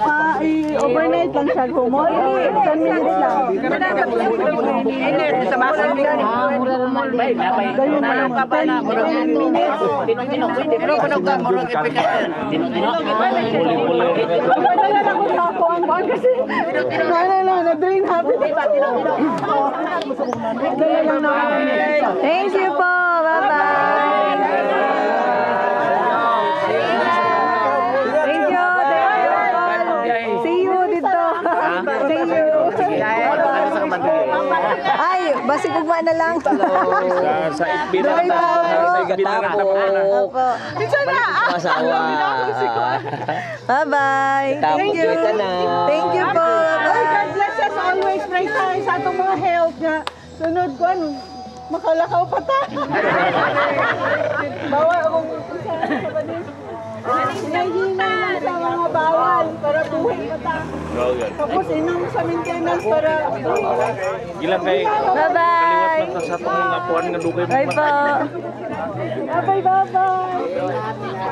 Ah, i-overnight lang siya. Kumol. 10 minutes lang. Sa basa niya. Ganyan na lang. 10 minutes. Kung ka, murang ipikasan. Padala lang ko sa ako ang kuhan kasi. Kaya na, na-drain na. Thank you po. Bye-bye. Thank you. Thank you. See you dito. See you. Ay, basi kugma na lang. Sa Itbira Bye ta. po. Sa Itbira ta pala. Opo. Asawa. Bye-bye. Thank you. Na. Thank you po. God bless us always. Pray tayo sa atong mga health nga. Sunod ko, ano, makalakaw pa ta. Bawal akong isa sa banin. Hinahinay lang sa mga bawal para buhay pa ta. Tapos inom sa maintenance para Gila kay kaliwat sa puwan nga dugay mo Bye. Bye bye bye.